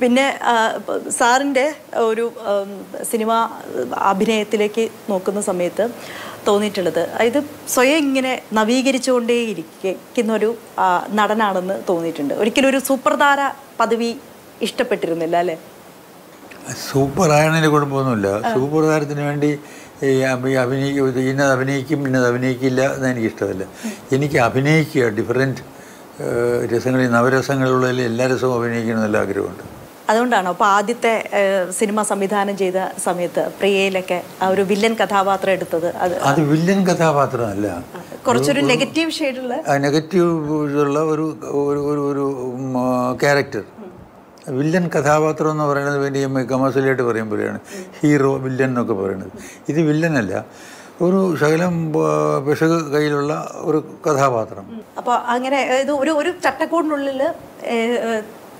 പിന്നെ സാറിന്റെ ഒരു സിനിമ അഭിനയത്തിലേക്ക് നോക്കുന്ന സമയത്ത് തോന്നിയിട്ടുള്ളത്. അതായത് സ്വയം ഇങ്ങനെ നവീകരിച്ചുകൊണ്ടേയിരിക്കുന്ന ഒരു നടനാണെന്ന് തോന്നിയിട്ടുണ്ട്. ഒരിക്കലും ഒരു സൂപ്പർതാര പദവി ഇഷ്ടപ്പെട്ടിരുന്നില്ല അല്ലേ? സൂപ്പർ ആയതിന് കുഴപ്പമൊന്നുമില്ല. സൂപ്പർ താരത്തിന് വേണ്ടി അഭിനയിക്കും ഇന്നത് അഭിനയിക്കും ഇന്നത് അഭിനയിക്കില്ല എന്ന് എനിക്കിഷ്ടമല്ല എനിക്ക് അഭിനയിക്കുക ഡിഫറെന്റ് രസങ്ങളിൽ നവരസങ്ങളുള്ളതിൽ എല്ലാ രസവും അഭിനയിക്കണം എന്നുള്ള ആഗ്രഹമുണ്ട്. അതുകൊണ്ടാണോ. അപ്പോൾ ആദ്യത്തെ സിനിമ സംവിധാനം ചെയ്ത സമയത്ത് പ്രിയയിലൊക്കെ ആ ഒരു വില്ലൻ കഥാപാത്രം എടുത്തത് അത്. അത് വില്ലൻ കഥാപാത്രമല്ല. കുറച്ചൊരു നെഗറ്റീവ് ഷെയ്ഡുള്ള? നെഗറ്റീവ് ഉള്ള ഒരു ഒരു ഒരു ക്യാരക്ടർ. വില്ലൻ കഥാപാത്രം എന്ന് പറയുന്നത് വേണ്ടി കമേഴ്സ്യലായിട്ട് പറയുമ്പോഴാണ് ഹീറോ വില്ലൻ എന്നൊക്കെ പറയുന്നത്. ഇത് വില്ലനല്ല ഒരു ശകലം പിശക് കയ്യിലുള്ള ഒരു കഥാപാത്രം. അപ്പോൾ അങ്ങനെ ഇത് ഒരു ഒരു ചട്ടക്കൂടിനുള്ളിൽ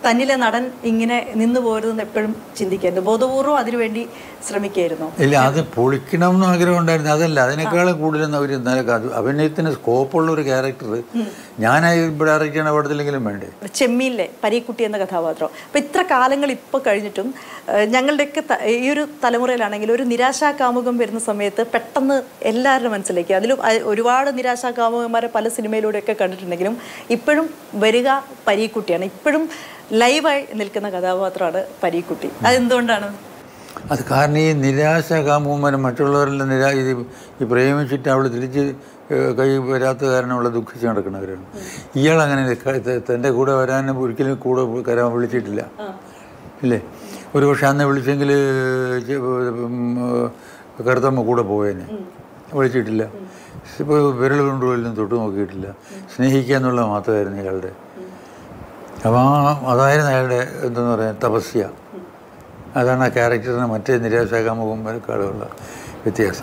തന്നിലെ നടൻ ഇങ്ങനെ നിന്നു പോരുതെന്ന് എപ്പോഴും ചിന്തിക്കായിരുന്നു. ബോധപൂർവം അതിനുവേണ്ടി ശ്രമിക്കായിരുന്നു. ഇല്ല അത് പൊളിക്കണം എന്ന് ആഗ്രഹം ഉണ്ടായിരുന്നു. അതല്ല അതിനേക്കാളും കൂടുതലൊന്നും അവർ അത് അഭിനയത്തിന് സ്കോപ്പുള്ള ഒരു ക്യാരക്ടർ ഞാനായി ഇവിടെ അറിയിക്കണ പടത്തില്ലെങ്കിലും പടത്തിലെങ്കിലും വേണ്ടേ ചെമ്മീനിലെ പരീക്കുട്ടി എന്ന കഥാപാത്രം. അപ്പം ഇത്ര കാലങ്ങൾ ഇപ്പോൾ കഴിഞ്ഞിട്ടും ഞങ്ങളുടെയൊക്കെ ഈ ഒരു തലമുറയിലാണെങ്കിൽ ഒരു നിരാശാ കാമുകം വരുന്ന സമയത്ത് പെട്ടെന്ന് എല്ലാവരുടെ മനസ്സിലേക്ക് അതിലും ഒരുപാട് നിരാശാ കാമുകന്മാരെ പല സിനിമയിലൂടെയൊക്കെ കണ്ടിട്ടുണ്ടെങ്കിലും ഇപ്പോഴും വരിക പരീക്കുട്ടിയാണ്. ഇപ്പോഴും ലൈവായി നിൽക്കുന്ന കഥാപാത്രമാണ് പരീക്കുട്ടി. അതെന്തുകൊണ്ടാണ്? അത് കാരണം ഈ നിരാശ കാമൂമനം മറ്റുള്ളവരെല്ലാം നിരാ ഇത് ഈ പ്രേമിച്ചിട്ട് അവൾ തിരിച്ച് കൈ വരാത്ത കാരണം അവളെ ദുഃഖിച്ച് നടക്കുന്നവരാണ്. ഇയാൾ അങ്ങനെ തന്റെ കൂടെ വരാനും ഒരിക്കലും കൂടെ കരാൻ വിളിച്ചിട്ടില്ല. ഇല്ലേ? ഒരു പക്ഷെ അന്ന് വിളിച്ചെങ്കിൽ കറുത്തമ്മ കൂടെ പോയേനെ. വിളിച്ചിട്ടില്ല. ഇപ്പോൾ വിരൽ കൊണ്ടുപോലും തൊട്ട് നോക്കിയിട്ടില്ല. സ്നേഹിക്കുക എന്നുള്ളത് മാത്രമായിരുന്നു ഇയാളുടെ അപ്പോൾ അതായിരുന്നു അയാളുടെ എന്തെന്ന് പറയുക തപസ്യ. അതാണ് ആ ക്യാരക്ടറിന് മറ്റേ നിരാശാകാമുകന്മാരെക്കാളുള്ള വ്യത്യാസം.